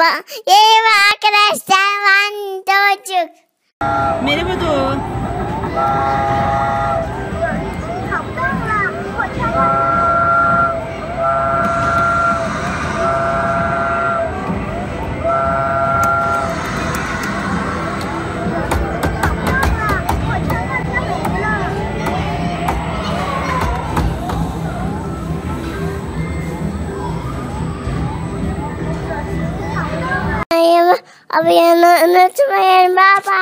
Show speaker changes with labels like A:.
A: Merhaba. Merhaba arkadaşlar. Ben Doğucuk.
B: Merhaba Doğu.
A: Maria, Aviana, the. Maria and Baba.